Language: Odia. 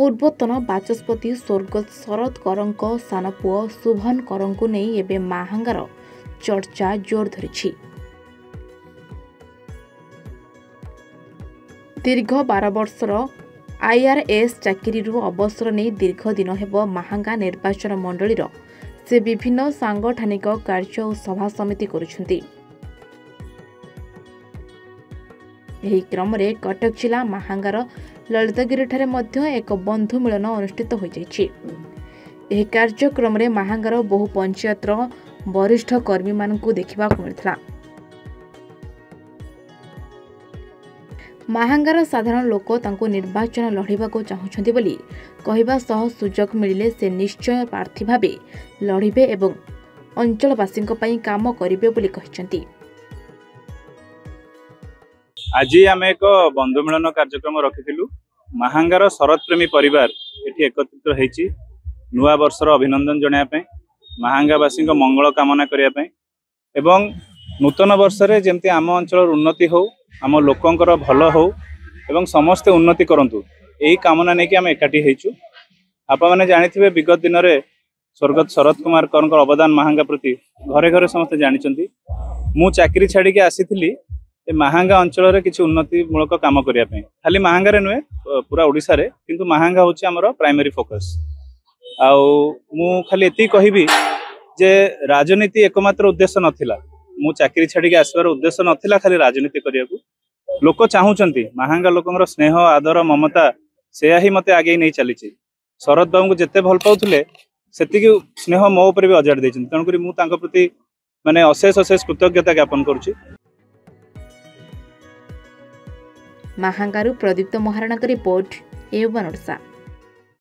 ପୂର୍ବତନ ବାଚସ୍ପତି ସ୍ୱର୍ଗତ ଶରଦ କରଙ୍କ ସାନ ପୁଅ ଶୁଭନ କରଙ୍କୁ ନେଇ ଏବେ ମାହାଙ୍ଗାର ଚର୍ଚ୍ଚା ଜୋର ଧରିଛି। ଦୀର୍ଘ ବାର ବର୍ଷର ଆଇଆର୍ଏସ୍ ଚାକିରିରୁ ଅବସର ନେଇ ଦୀର୍ଘ ଦିନ ହେବ ମାହାଙ୍ଗା ନିର୍ବାଚନ ମଣ୍ଡଳୀର ସେ ବିଭିନ୍ନ ସାଂଗଠନିକ କାର୍ଯ୍ୟ ଓ ସଭା ସମିତି କରୁଛନ୍ତି। ଏହି କ୍ରମରେ କଟକ ଜିଲ୍ଲା ମାହାଙ୍ଗାର ଲଳିତଗିରିଠାରେ ମଧ୍ୟ ଏକ ବନ୍ଧୁ ମିଳନ ଅନୁଷ୍ଠିତ ହୋଇଯାଇଛି। ଏହି କାର୍ଯ୍ୟକ୍ରମରେ ମାହାଙ୍ଗାର ବହୁ ପଞ୍ଚାୟତର ବରିଷ୍ଠ କର୍ମୀମାନଙ୍କୁ ଦେଖିବାକୁ ମିଳିଥିଲା। ମାହାଙ୍ଗାର ସାଧାରଣ ଲୋକ ତାଙ୍କୁ ନିର୍ବାଚନ ଲଢ଼ିବାକୁ ଚାହୁଁଛନ୍ତି ବୋଲି କହିବା ସହ ସୁଯୋଗ ମିଳିଲେ ସେ ନିଶ୍ଚୟ ପ୍ରାର୍ଥୀ ଭାବେ ଲଢ଼ିବେ ଏବଂ ଅଞ୍ଚଳବାସୀଙ୍କ ପାଇଁ କାମ କରିବେ ବୋଲି କହିଛନ୍ତି। ଆଜି ଆମେ ଏକ ବନ୍ଧୁ ମିଳନ କାର୍ଯ୍ୟକ୍ରମ ରଖିଥିଲୁ। ମାହାଙ୍ଗାର ଶରତ ପ୍ରେମୀ ପରିବାର ଏଠି ଏକତ୍ରିତ ହେଇଛି ନୂଆ ବର୍ଷର ଅଭିନନ୍ଦନ ଜଣାଇବା ପାଇଁ ମାହାଙ୍ଗାବାସୀଙ୍କ ମଙ୍ଗଳ କାମନା କରିବା ପାଇଁ ଏବଂ ନୂତନ ବର୍ଷରେ ଯେମିତି ଆମ ଅଞ୍ଚଳର ଉନ୍ନତି ହଉ ଆମ ଲୋକଙ୍କର ଭଲ ହଉ ଏବଂ ସମସ୍ତେ ଉନ୍ନତି କରନ୍ତୁ ଏହି କାମନା ନେଇକି ଆମେ ଏକାଠି ହେଇଛୁ। ଆପଣମାନେ ଜାଣିଥିବେ ବିଗତ ଦିନରେ ସ୍ୱର୍ଗତ ଶରତ କୁମାର କରଙ୍କର ଅବଦାନ ମାହାଙ୍ଗା ପ୍ରତି ଘରେ ଘରେ ସମସ୍ତେ ଜାଣିଛନ୍ତି। ମୁଁ ଚାକିରି ଛାଡ଼ିକି ଆସିଥିଲି ଏ ମାହାଙ୍ଗା ଅଞ୍ଚଳରେ କିଛି ଉନ୍ନତିମୂଳକ କାମ କରିବା ପାଇଁ। ଖାଲି ମାହାଙ୍ଗାରେ ନୁହେଁ ପୁରା ଓଡ଼ିଶାରେ କିନ୍ତୁ ମାହାଙ୍ଗା ହେଉଛି ଆମର ପ୍ରାଇମେରୀ ଫୋକସ୍ ଆଉ ମୁଁ ଖାଲି ଏତିକି କହିବି ଯେ ରାଜନୀତି ଏକମାତ୍ର ଉଦ୍ଦେଶ୍ୟ ନଥିଲା। ମୁଁ ଚାକିରି ଛାଡ଼ିକି ଆସିବାର ଉଦ୍ଦେଶ୍ୟ ନଥିଲା ଖାଲି ରାଜନୀତି କରିବାକୁ। ଲୋକ ଚାହୁଁଛନ୍ତି ମାହାଙ୍ଗା ଲୋକଙ୍କର ସ୍ନେହ ଆଦର ମମତା ସେୟା ହିଁ ମତେ ଆଗେଇ ନେଇ ଚାଲିଛି। ଶରଦ ବାବୁଙ୍କୁ ଯେତେ ଭଲ ପାଉଥିଲେ ସେତିକି ସ୍ନେହ ମୋ ଉପରେ ବି ଅଜାଡ଼ି ଦେଇଛନ୍ତି। ତେଣୁକରି ମୁଁ ତାଙ୍କ ପ୍ରତି ମାନେ ଅଶେଷ ଅଶେଷ କୃତଜ୍ଞତା ଜ୍ଞାପନ କରୁଛି। ମାହାଙ୍ଗାରୁ ପ୍ରଦୀପ୍ତ ମହାରଣାଙ୍କ ରିପୋର୍ଟ ଏ ଓଡ଼ିଶା